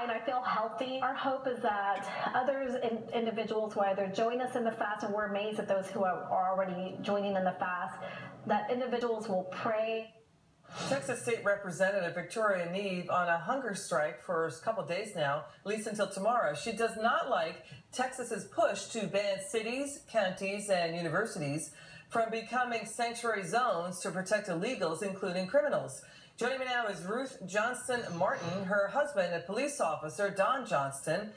fine. I feel healthy. Our hope is that others, in, individuals, will either join us in the fast, and we're amazed at those who are, already joining in the fast, that individuals will pray. Texas State Representative Victoria Neave on a hunger strike for a couple days now, at least until tomorrow. She does not like Texas's push to ban cities, counties, and universities from becoming sanctuary zones to protect illegals, including criminals. Joining me now is Ruth Johnston Martin, her husband, a police officer, Don Johnston.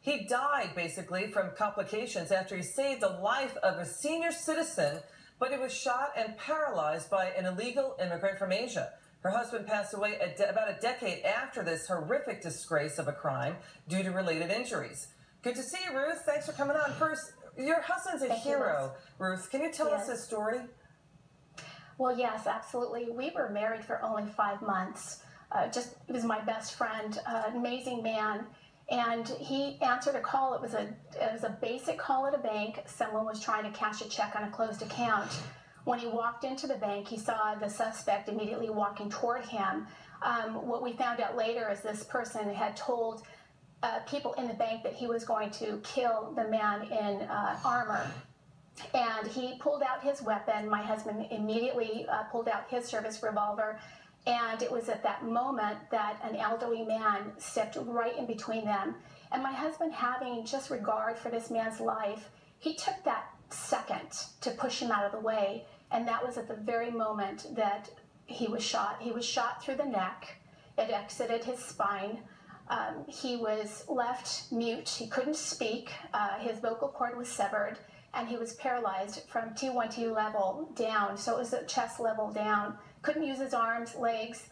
He died basically from complications after he saved the life of a senior citizen but he was shot and paralyzed by an illegal immigrant from Asia. Her husband passed away a about a decade after this horrific disgrace of a crime due to related injuries. Good to see you, Ruth. Thanks for coming on. First, your husband's a Thank hero, you, Ruth. Can you tell yes. us his story? Well, yes, absolutely. We were married for only five months. Uh, just he was my best friend, uh, amazing man and he answered a call. It was a it was a basic call at a bank. Someone was trying to cash a check on a closed account. When he walked into the bank, he saw the suspect immediately walking toward him. Um, what we found out later is this person had told uh, people in the bank that he was going to kill the man in uh, armor. And he pulled out his weapon. My husband immediately uh, pulled out his service revolver and it was at that moment that an elderly man stepped right in between them. And my husband, having just regard for this man's life, he took that second to push him out of the way. And that was at the very moment that he was shot. He was shot through the neck, it exited his spine. Um, he was left mute. He couldn't speak. Uh, his vocal cord was severed, and he was paralyzed from T1 T level down. So it was chest level down couldn't use his arms, legs,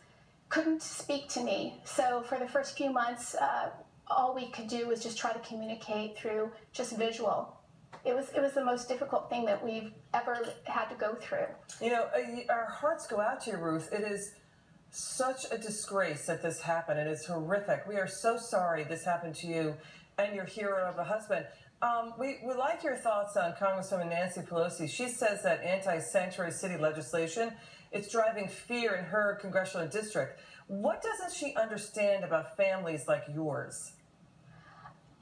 couldn't speak to me. So for the first few months, uh, all we could do was just try to communicate through just visual. It was it was the most difficult thing that we've ever had to go through. You know, uh, our hearts go out to you, Ruth. It is such a disgrace that this happened. And It is horrific. We are so sorry this happened to you and your hero of a husband. Um, we like your thoughts on Congresswoman Nancy Pelosi. She says that anti-sanctuary city legislation is driving fear in her congressional district. What doesn't she understand about families like yours?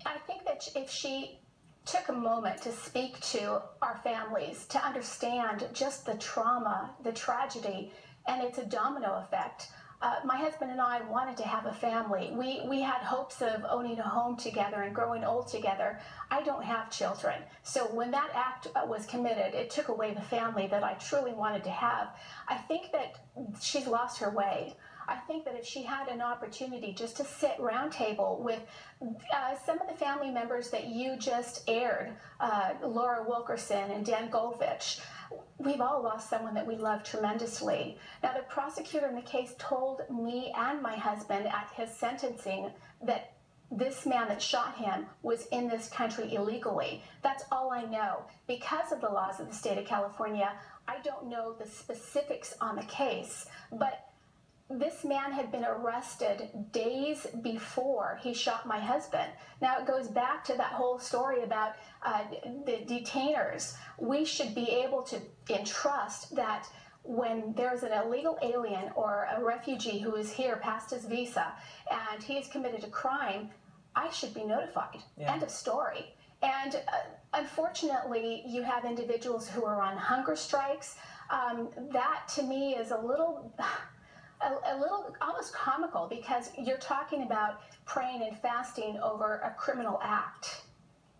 I think that if she took a moment to speak to our families to understand just the trauma, the tragedy, and it's a domino effect uh, my husband and I wanted to have a family. We, we had hopes of owning a home together and growing old together. I don't have children. So when that act uh, was committed, it took away the family that I truly wanted to have. I think that she's lost her way. I think that if she had an opportunity just to sit roundtable with uh, some of the family members that you just aired, uh, Laura Wilkerson and Dan Golvach, we've all lost someone that we love tremendously. Now, the prosecutor in the case told me and my husband at his sentencing that this man that shot him was in this country illegally. That's all I know. Because of the laws of the state of California, I don't know the specifics on the case, but this man had been arrested days before he shot my husband. Now it goes back to that whole story about uh, the detainers. We should be able to entrust that when there's an illegal alien or a refugee who is here past his visa and he has committed a crime, I should be notified. Yeah. End of story. And uh, unfortunately, you have individuals who are on hunger strikes. Um, that to me is a little a, a, little almost comical because you're talking about praying and fasting over a criminal act.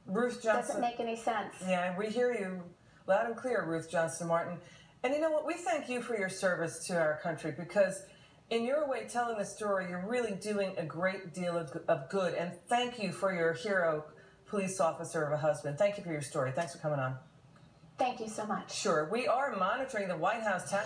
Ruth Johnson. Doesn't make any sense. Yeah, we hear you loud and clear, Ruth Johnson Martin. And you know what? We thank you for your service to our country because in your way telling the story, you're really doing a great deal of, of good. And thank you for your hero police officer of a husband. Thank you for your story. Thanks for coming on. Thank you so much. Sure. We are monitoring the White House.